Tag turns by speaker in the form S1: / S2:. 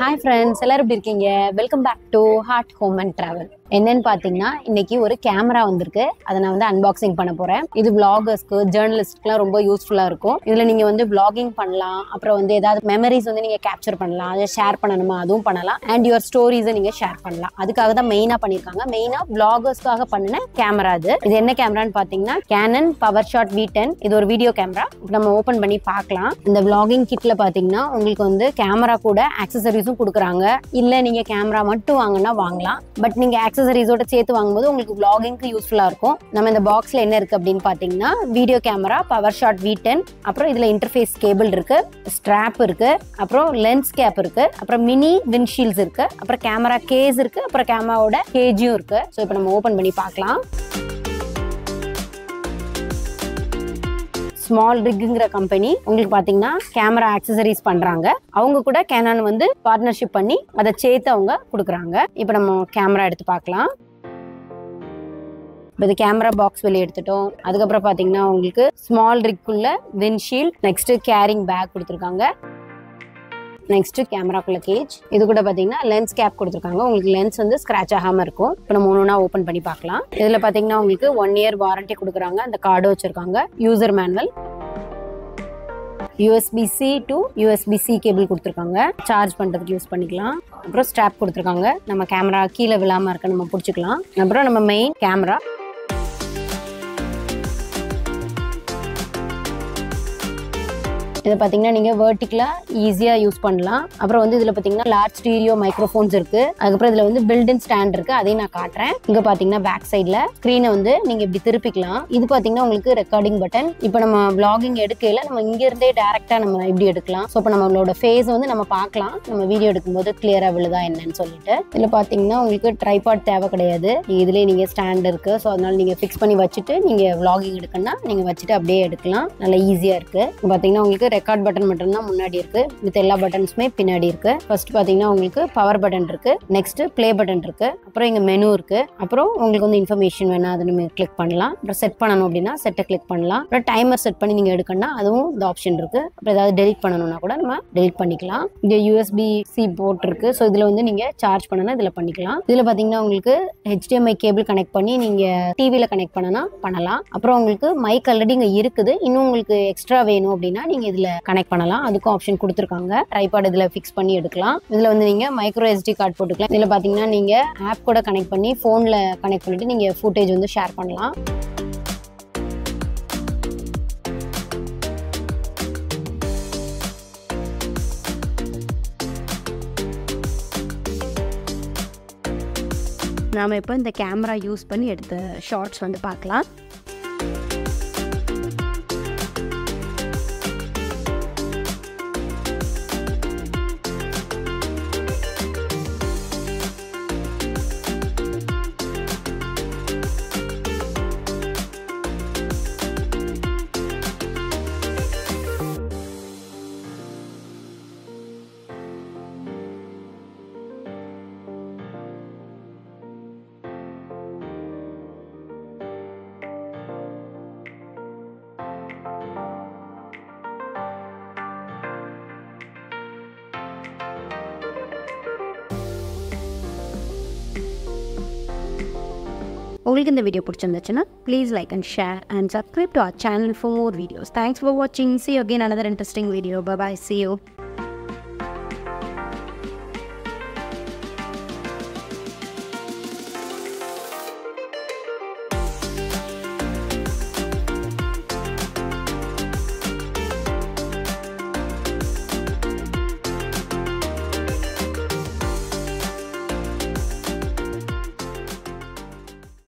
S1: Hi friends எல்லாரும் எப்படி இருக்கீங்க? Welcome back to heart home and travel என்னன்னு பார்த்தீங்கன்னா இன்னைக்கு ஒரு கேமரா வந்திருக்கு. அதை நான் வந்து அன்பாக்சிங் பண்ண போறேன். இது vloggers-க்கு ஜேர்னலிஸ்ட்க்குலாம் ரொம்ப யூஸ்ஃபுல்லாக இருக்கும். இதில் நீங்கள் வந்து vlogging பண்ணலாம். அப்புறம் வந்து ஏதாவது மெமரிஸ் வந்து நீங்கள் கேப்சர் பண்ணலாம். அதை ஷேர் பண்ணணுமா? அதுவும் பண்ணலாம். அண்ட் யுவர் ஸ்டோரிஸை நீங்கள் ஷேர் பண்ணலாம். அதுக்காக தான் மெயினாக பண்ணியிருக்காங்க. மெயினாக vloggers-க்காக பண்ணின கேமரா இது இது என்ன கேமரான்னு பார்த்தீங்கன்னா Canon power shot V ten இது ஒரு வீடியோ கேமரா நம்ம ஓப்பன் பண்ணி பார்க்கலாம். இந்த vlogging கிட்ல பார்த்தீங்கன்னா உங்களுக்கு வந்து கேமரா கூட ஆக்சசரிஸும் கொடுக்குறாங்க. இல்லை நீங்கள் கேமரா மட்டும் வாங்கினா வாங்கலாம். பட் நீங்கள் ஆக்சஸ் அக்சசரிஸோட சேர்த்து வாங்கும்போது உங்களுக்கு vlogging-க்கு யூஸ்ஃபுல்லாக இருக்கும். நம்ம இந்த பாக்ஸில் என்ன இருக்குது அப்படின்னு பார்த்தீங்கன்னா video camera PowerShot V ten அப்புறம் இதில் இன்டர்ஃபேஸ் கேபிள் இருக்கு ஸ்ட்ராப் இருக்குது அப்புறம் லென்ஸ் கேப் இருக்குது அப்புறம் மினி விண்ட்ஷீல்ட்ஸ் இருக்குது அப்புறம் கேமரா கேஸ் இருக்குது அப்புறம் கேமராவோட கேஜியும் இருக்குது ஸோ இப்போ நம்ம ஓப்பன் பண்ணி பார்க்கலாம். ஸ்மால் ரிக்குங்கிற கம்பெனி உங்களுக்கு பார்த்தீங்கன்னா கேமரா ஆக்சசரிஸ் பண்ணுறாங்க அவங்க கூட கேனான் வந்து பார்ட்னர்ஷிப் பண்ணி அதை சேர்த்து அவங்க கொடுக்குறாங்க. இப்போ நம்ம கேமரா எடுத்து பார்க்கலாம். இப்போ இது கேமரா பாக்ஸ் வெளியே எடுத்துட்டோம். அதுக்கப்புறம் பார்த்தீங்கன்னா உங்களுக்கு ஸ்மால் ரிக்குள்ள விண்ட்ஷீல்ட் நெக்ஸ்ட் கேரிங் பேக் கொடுத்துருக்காங்க. நெக்ஸ்ட் கேமராக்குள்ள கேஜ் இது கூட பார்த்தீங்கன்னா லென்ஸ் கேப் கொடுத்துருக்காங்க. உங்களுக்கு லென்ஸ் வந்து ஸ்கிராச் ஆகாமல் இருக்கும். இப்போ நம்ம ஒன்று ஓப்பன் பண்ணி பார்க்கலாம். இதில் பார்த்தீங்கன்னா உங்களுக்கு ஒன் இயர் வாரண்டி கொடுக்குறாங்க. அந்த கார்டு வச்சிருக்காங்க. User manual USB C to USB C cable கொடுத்துருக்காங்க. சார்ஜ் பண்ணுறதுக்கு யூஸ் பண்ணிக்கலாம். அப்புறம் ஸ்ட்ராப் கொடுத்துருக்காங்க. நம்ம கேமரா கீழே விழாமல் இருக்க நம்ம பிடிச்சிக்கலாம். அப்புறம் நம்ம மெயின் கேமரா இதை பார்த்தீங்கன்னா நீங்கள் வேர்ட்டிக்கலாக ஈஸியாக யூஸ் பண்ணலாம். அப்புறம் வந்து இதில் பார்த்தீங்கன்னா லார்ஜ் ஸ்டீரியோ மைக்ரோஃபோன்ஸ் இருக்குது அதுக்கப்புறம் இதில் வந்து பில்டின் ஸ்டாண்ட் இருக்குது அதையும் நான் காட்டுறேன். இங்கே பார்த்தீங்கன்னா பேக் சைடில் ஸ்க்ரீனை வந்து நீங்கள் இப்படி திருப்பிக்கலாம். இது பார்த்தீங்கன்னா உங்களுக்கு ரெக்கார்டிங் பட்டன் இப்போ நம்ம vlogging எடுக்கையில் நம்ம இங்கேருந்தே டேரெக்டாக நம்ம இப்படி எடுக்கலாம். ஸோ இப்போ நம்மளோட ஃபேஸ் வந்து நம்ம பார்க்கலாம். நம்ம வீடியோ எடுக்கும்போது கிளியராக விழுதா என்னன்னு சொல்லிட்டு. இதில் பார்த்தீங்கன்னா உங்களுக்கு ட்ரைபாட் தேவை கிடையாது. இதுலேயே நீங்கள் ஸ்டாண்ட் இருக்குது ஸோ அதனால் நீங்கள் ஃபிக்ஸ் பண்ணி வச்சுட்டு நீங்கள் vlogging எடுக்கணும்னா நீங்கள் வச்சுட்டு அப்படியே எடுக்கலாம். நல்லா ஈஸியாக இருக்குது பார்த்தீங்கன்னா உங்களுக்கு ரெக்கார்ட் பட்டன் மட்டும்தான் முன்னாடி இருக்கு. மித்த எல்லா பட்டன்ஸுமே பின்னாடி இருக்கு. ஃபர்ஸ்ட் பார்த்தீங்கன்னா உங்களுக்கு பவர் பட்டன் இருக்கு. நெக்ஸ்ட் ப்ளே பட்டன் இருக்கு. அப்புறம் இங்கே மெனு இருக்கு. அப்புறம் உங்களுக்கு வந்து இன்ஃபர்மேஷன் வேணா அதை நம்ம கிளிக் பண்ணலாம். அப்புறம் செட் பண்ணணும் அப்படின்னா செட்டை கிளிக் பண்ணலாம். அப்புறம் டைமர் செட் பண்ணி நீங்கள் எடுக்கணும்னா அதுவும் இந்த ஆப்ஷன் இருக்கு. அப்புறம் ஏதாவது டெலிட் பண்ணணும்னா கூட நம்ம டெலிட் பண்ணிக்கலாம். இங்கே யூஎஸ்பி சி போர்ட் இருக்கு. ஸோ இதில் வந்து நீங்கள் சார்ஜ் பண்ணனா இதில் பண்ணிக்கலாம். இதில் பார்த்தீங்கன்னா உங்களுக்கு ஹெச்டிஎம்ஐ கேபிள் கனெக்ட் பண்ணி நீங்கள் டிவியில் கனெக்ட் பண்ணனா பண்ணலாம். அப்புறம் உங்களுக்கு மைக் ஆல்ரெடி இங்கே இருக்குது. இன்னும் உங்களுக்கு எக்ஸ்ட்ரா வேணும் அப்படின்னா நீங்கள் இதில் கனெக்ட் பண்ணலாம். அதுக்கும் ஆப்ஷன் கொடுத்துருக்காங்க. ட்ரைபாட் இதில் ஃபிக்ஸ் பண்ணி எடுக்கலாம். இதில் வந்து நீங்கள் மைக்ரோ எஸ்டி கார்டு போட்டுக்கலாம். இதில் பார்த்தீங்கன்னா நீங்கள் ஆப் கூட கனெக்ட் பண்ணி ஃபோனில் கனெக்ட் பண்ணிவிட்டு நீங்கள் ஃபுட்டேஜ் வந்து ஷேர் பண்ணலாம். நாம் இப்போ இந்த கேமரா யூஸ் பண்ணி எடுத்த ஷார்ட்ஸ் வந்து பார்க்கலாம். உங்களுக்கு இந்த வீடியோ பிடிச்சிருந்துச்சுன்னா please like and share and subscribe to our channel for more videos thanks for வாட்சிங் see again another interesting video bye see you